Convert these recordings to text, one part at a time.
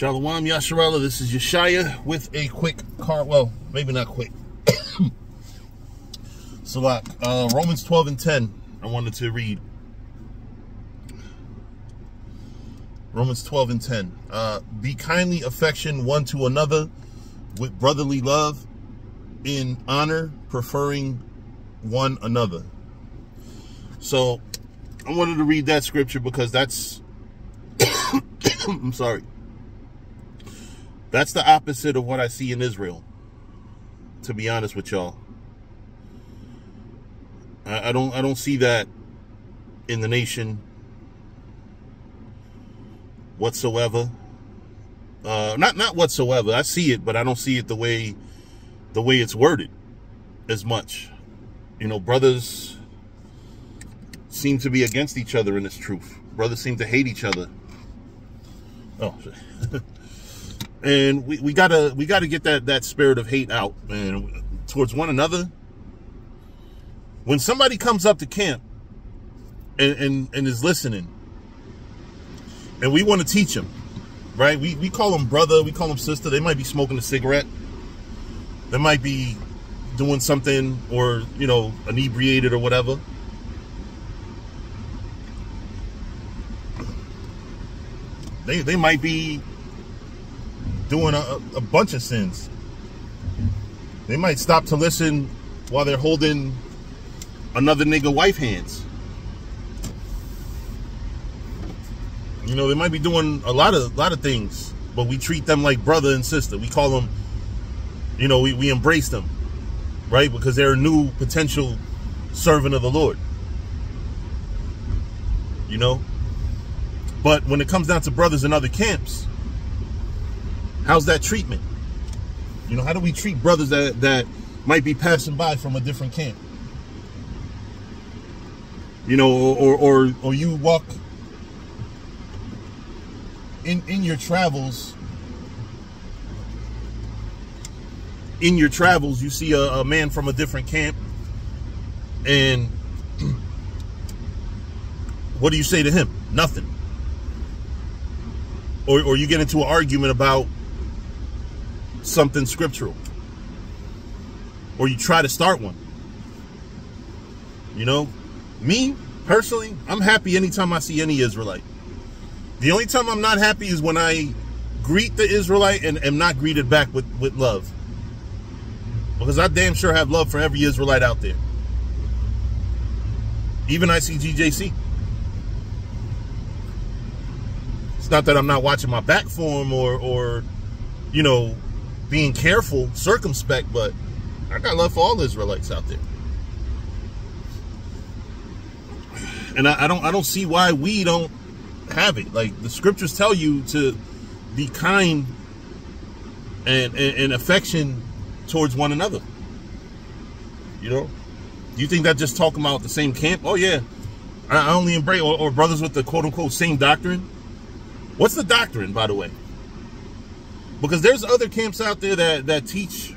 Shalom Yasharella, this is Yeshaya with a quick car, well, maybe not quick. so like, uh, Romans 12 and 10, I wanted to read. Romans 12 and 10. Uh, be kindly affection one to another with brotherly love in honor, preferring one another. So I wanted to read that scripture because that's, I'm sorry. That's the opposite of what I see in Israel, to be honest with y'all. I, I don't I don't see that in the nation whatsoever. Uh, not not whatsoever. I see it, but I don't see it the way the way it's worded as much. You know, brothers seem to be against each other in this truth. Brothers seem to hate each other. Oh, and we, we gotta we gotta get that that spirit of hate out, man, towards one another. When somebody comes up to camp and and, and is listening, and we want to teach them, right? We we call them brother, we call them sister. They might be smoking a cigarette. They might be doing something or you know inebriated or whatever. They they might be doing a, a bunch of sins. They might stop to listen while they're holding another nigga wife hands. You know, they might be doing a lot of a lot of things, but we treat them like brother and sister. We call them, you know, we, we embrace them, right? Because they're a new potential servant of the Lord. You know? But when it comes down to brothers in other camps, How's that treatment? You know, how do we treat brothers that, that might be passing by from a different camp? You know, or or or you walk in in your travels in your travels you see a, a man from a different camp and what do you say to him? Nothing. Or, or you get into an argument about something scriptural. Or you try to start one. You know, me personally, I'm happy anytime I see any Israelite. The only time I'm not happy is when I greet the Israelite and am not greeted back with, with love. Because I damn sure have love for every Israelite out there. Even I see ICGJC. It's not that I'm not watching my back for him or, or you know, being careful, circumspect, but I got love for all Israelites out there. And I, I don't I don't see why we don't have it. Like the scriptures tell you to be kind and, and, and affection towards one another. You know? Do you think that just talking about the same camp? Oh yeah. I only embrace or, or brothers with the quote unquote same doctrine. What's the doctrine, by the way? Because there's other camps out there that, that teach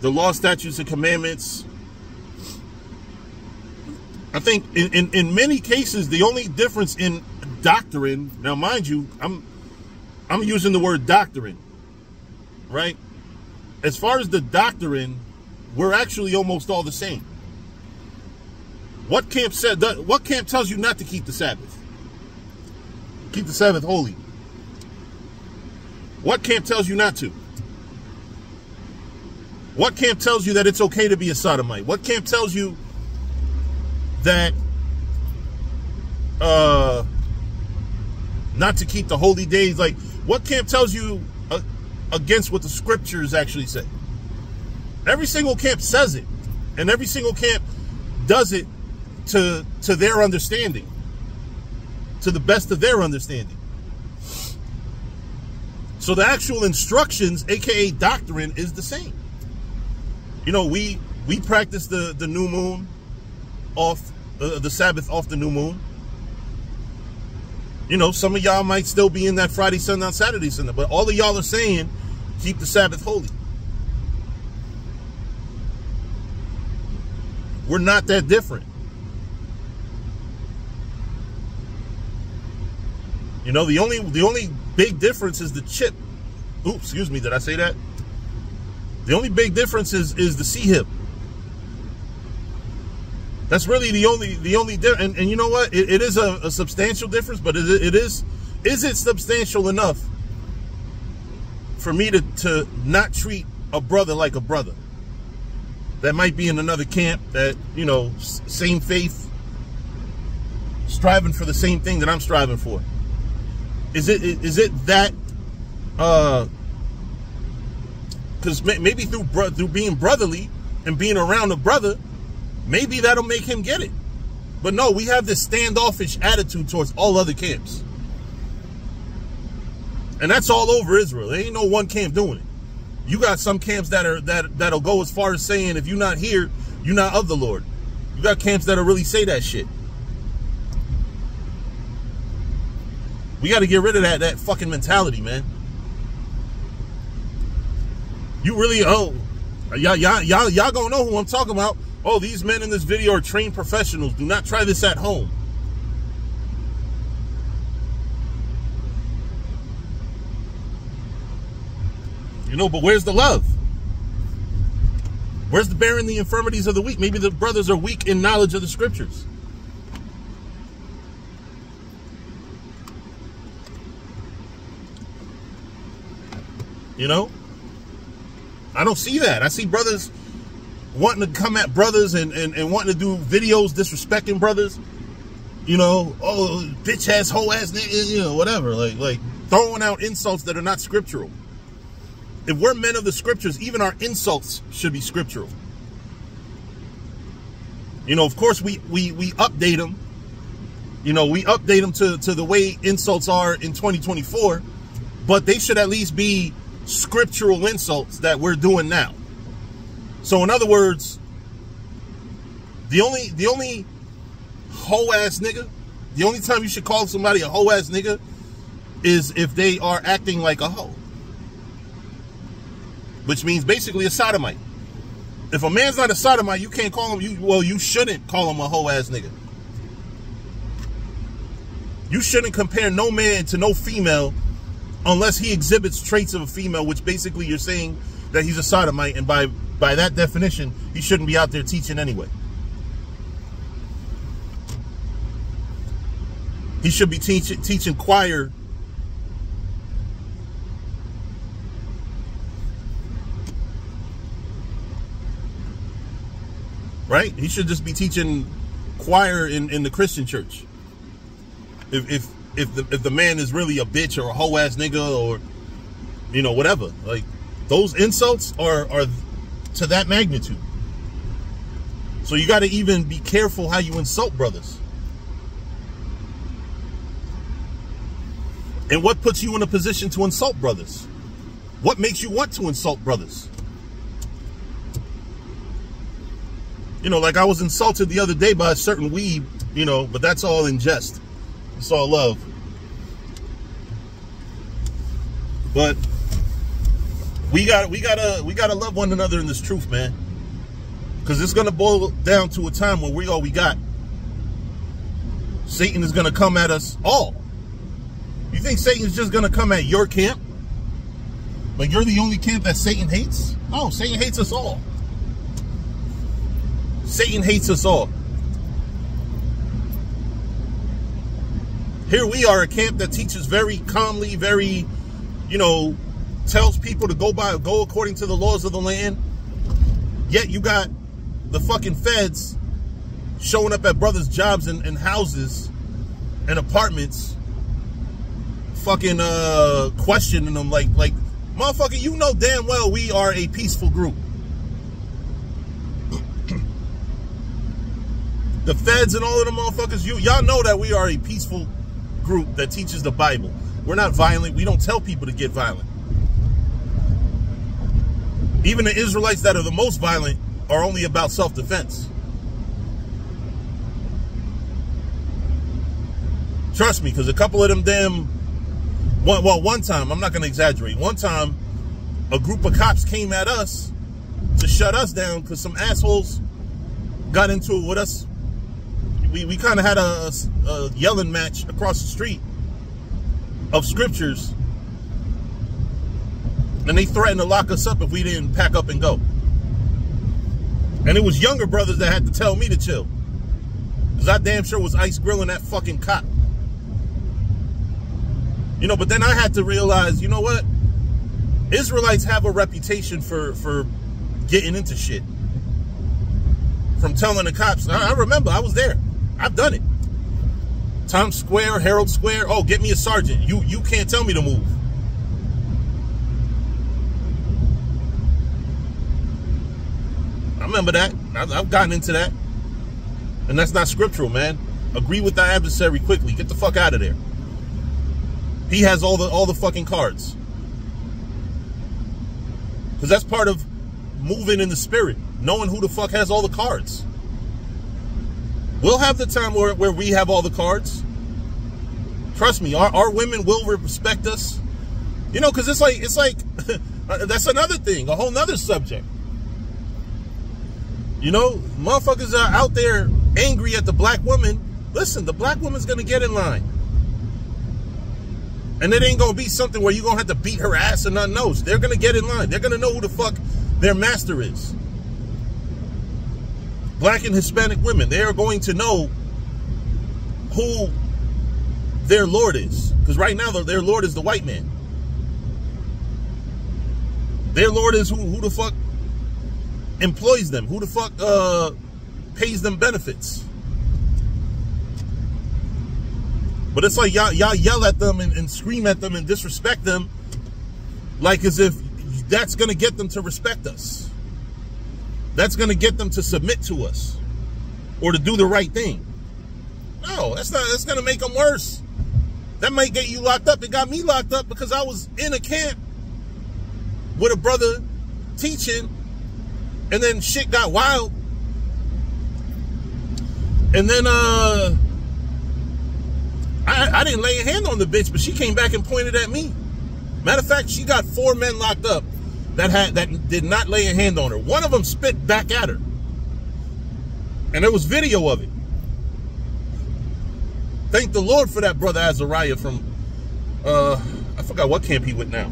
the law, statutes, and commandments. I think in, in, in many cases, the only difference in doctrine, now mind you, I'm I'm using the word doctrine, right? As far as the doctrine, we're actually almost all the same. What camp said what camp tells you not to keep the Sabbath? Keep the Sabbath holy. What camp tells you not to? What camp tells you that it's okay to be a sodomite? What camp tells you that uh, not to keep the holy days? Like, what camp tells you uh, against what the scriptures actually say? Every single camp says it, and every single camp does it to to their understanding, to the best of their understanding. So the actual instructions, aka doctrine, is the same. You know, we we practice the the new moon off uh, the Sabbath off the new moon. You know, some of y'all might still be in that Friday, sundown, Saturday, Sunday, but all of y'all are saying keep the Sabbath holy. We're not that different. You know, the only the only big difference is the chip. Oops, excuse me, did I say that? The only big difference is is the C hip. That's really the only the only difference. And, and you know what? It, it is a, a, substantial difference, but it, it is is it substantial enough for me to to not treat a brother like a brother? That might be in another camp. That you know, same faith, striving for the same thing that I'm striving for. Is it is it that? uh Because maybe through through being brotherly and being around a brother Maybe that'll make him get it. But no, we have this standoffish attitude towards all other camps. And that's all over Israel. There ain't no one camp doing it. You got some camps that are that that'll go as far as saying if you're not here, you're not of the Lord. You got camps that'll really say that shit. We got to get rid of that that fucking mentality, man. You really oh y'all y'all y'all y'all gonna know who I'm talking about oh, these men in this video are trained professionals. Do not try this at home. You know, but where's the love? Where's the bearing the infirmities of the weak? Maybe the brothers are weak in knowledge of the scriptures. You know? I don't see that. I see brothers wanting to come at brothers and, and, and wanting to do videos disrespecting brothers. You know, oh, bitch ass, whole ass, you know, whatever. Like, like throwing out insults that are not scriptural. If we're men of the scriptures, even our insults should be scriptural. You know, of course, we we we update them. You know, we update them to to the way insults are in 2024, but they should at least be scriptural insults that we're doing now. So in other words, the only the only hoe ass nigga, the only time you should call somebody a hoe ass nigga is if they are acting like a hoe. Which means basically a sodomite. If a man's not a sodomite, you can't call him you well, you shouldn't call him a hoe ass nigga. You shouldn't compare no man to no female unless he exhibits traits of a female, which basically you're saying that he's a sodomite, and by by that definition, he shouldn't be out there teaching anyway. He should be teach, teaching choir. Right? He should just be teaching choir in, in the Christian church. If if if the if the man is really a bitch or a hoe ass nigga or you know whatever, like those insults are are to that magnitude. So you got to even be careful how you insult brothers. And what puts you in a position to insult brothers? What makes you want to insult brothers? You know, like I was insulted the other day by a certain weeb, you know, but that's all in jest. It's all love. But we got we gotta we gotta love one another in this truth, man. Cause it's gonna boil down to a time where we all we got. Satan is gonna come at us all. You think Satan's just gonna come at your camp? Like you're the only camp that Satan hates? No, Satan hates us all. Satan hates us all. Here we are, a camp that teaches very calmly, very, you know, tells people to go by go according to the laws of the land. Yet you got the fucking feds showing up at brothers' jobs and, and houses and apartments, fucking uh questioning them like like motherfucker, you know damn well we are a peaceful group. the feds and all of the motherfuckers, you y'all know that we are a peaceful group that teaches the Bible. We're not violent. We don't tell people to get violent. Even the Israelites that are the most violent are only about self-defense. Trust me, because a couple of them damn, one, well, one time, I'm not going to exaggerate, one time, a group of cops came at us to shut us down because some assholes got into it with us. We, we kind of had a, a, yelling match across the street of scriptures And they threatened to lock us up if we didn't pack up and go. And it was younger brothers that had to tell me to chill. Because I damn sure was ice grilling that fucking cop. You know, but then I had to realize, you know what? Israelites have a reputation for, for getting into shit. From telling the cops, I, I remember, I was there. I've done it. Times Square, Herald Square. Oh, get me a sergeant. You you can't tell me to move. I remember that. I've, gotten into that. And that's not scriptural, man. Agree with the adversary quickly. Get the fuck out of there. He has all the all the fucking cards. Because that's part of moving in the spirit. Knowing who the fuck has all the cards. We'll have the time where, where we have all the cards. Trust me, our, our women will respect us. You know, because it's like, it's like, uh, that's another thing, a whole nother subject. You know, motherfuckers are out there angry at the black woman. Listen, the black woman's going to get in line. And it ain't going to be something where you're going to have to beat her ass and nothing else. They're going to get in line. They're going to know who the fuck their master is black and Hispanic women, they are going to know who their Lord is. Because right now, their Lord is the white man. Their Lord is who, who the fuck employs them, who the fuck uh, pays them benefits. But it's like y'all yell at them and, and scream at them and disrespect them like as if that's going to get them to respect us that's going to get them to submit to us or to do the right thing. No, that's not, that's going to make them worse. That might get you locked up. It got me locked up because I was in a camp with a brother teaching and then shit got wild. And then, uh, I, I didn't lay a hand on the bitch, but she came back and pointed at me. Matter of fact, she got four men locked up that had that did not lay a hand on her. One of them spit back at her. And there was video of it. Thank the Lord for that brother Azariah from uh I forgot what camp he went now.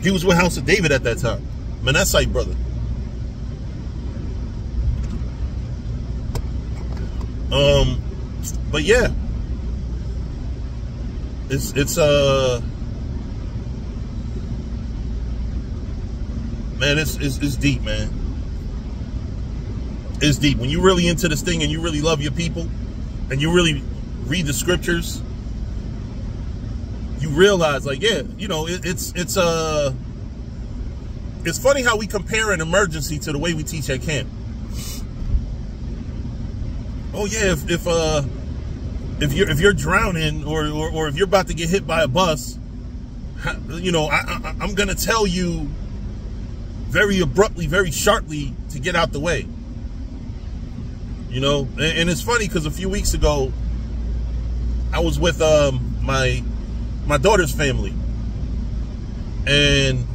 He was with House of David at that time. Manasseh brother. Um but yeah. It's it's uh man, it's, it's, it's deep, man. It's deep. When you really into this thing and you really love your people and you really read the scriptures, you realize like, yeah, you know, it, it's, it's, uh, it's funny how we compare an emergency to the way we teach at camp. Oh yeah, if, if, uh, if you're, if you're drowning or, or, or if you're about to get hit by a bus, you know, I, I, I'm going to tell you very abruptly, very sharply to get out the way. You know, and, and it's funny because a few weeks ago, I was with um, my my daughter's family, and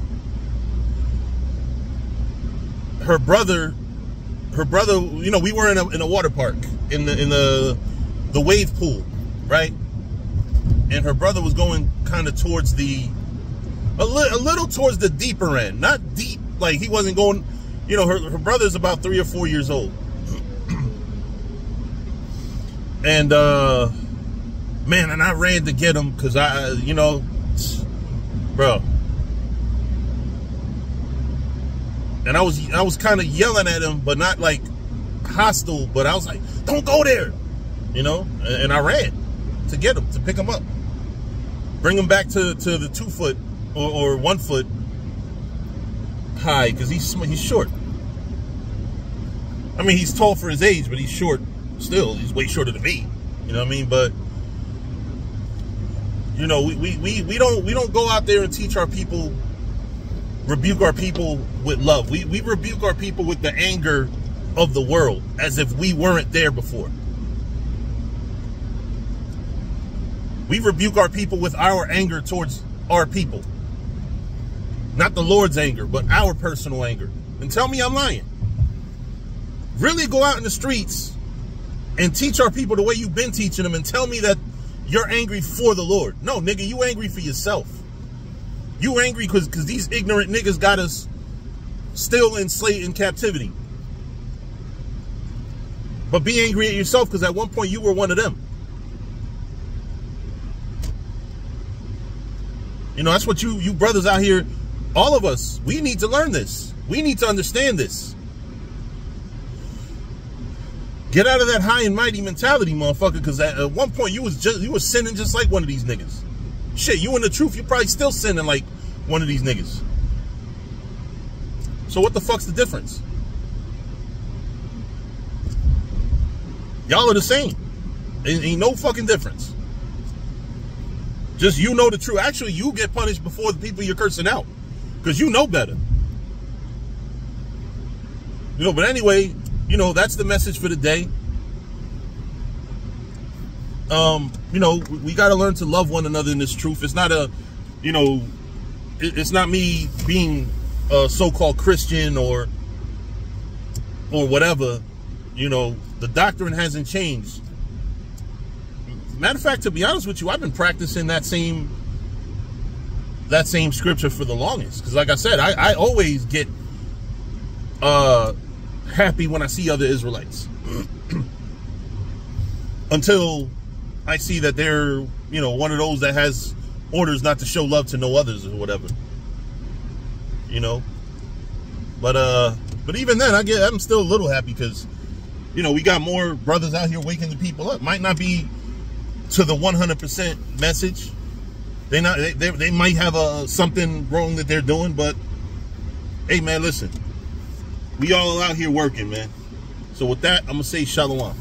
her brother, her brother, you know, we were in a in a water park in the in the the wave pool, right? And her brother was going kind of towards the a, li- a little towards the deeper end, not deep like he wasn't going, you know, her, her brother's about three or four years old. and, uh, man, and I ran to get him because I, you know, bro. And I was, I was kind of yelling at him, but not like hostile, but I was like, don't go there, you know? And, I ran to get him, to pick him up. Bring him back to, to the two foot or, or one foot high because he's he's short. I mean, he's tall for his age, but he's short still. He's way shorter than me. You know what I mean? But you know, we, we, we, we don't we don't go out there and teach our people, rebuke our people with love. We we rebuke our people with the anger of the world as if we weren't there before. We rebuke our people with our anger towards our people. Not the Lord's anger, but our personal anger. And tell me I'm lying. Really go out in the streets and teach our people the way you've been teaching them and tell me that you're angry for the Lord. No, nigga, you angry for yourself. You angry because these ignorant niggas got us still enslaved in captivity. But be angry at yourself because at one point you were one of them. You know, that's what you you brothers out here, all of us, we need to learn this. We need to understand this. Get out of that high and mighty mentality, motherfucker, because at, at one point you was just you was sinning just like one of these niggas. Shit, you in the truth, you're probably still sinning like one of these niggas. So what the fuck's the difference? Y'all are the same. Ain't, ain't no fucking difference. Just you know the truth. Actually, you get punished before the people you're cursing out. Because you know better. You know, but anyway, you know, that's the message for the day. Um, you know, we got to learn to love one another in this truth. It's not a, you know, it's not me being a so-called Christian or or whatever. You know, the doctrine hasn't changed. Matter of fact, to be honest with you, I've been practicing that same that same scripture for the longest. Because, like I said, I, I always get uh, happy when I see other Israelites. Until I see that they're, you know, one of those that has orders not to show love to no others or whatever. You know? But uh but even then I get I'm still a little happy because you know, we got more brothers out here waking the people up. Might not be to the 100% message. They not they, they, they might have a something wrong that they're doing, but hey man, listen. We all out here working, man. So with that, I'm gonna say shalom.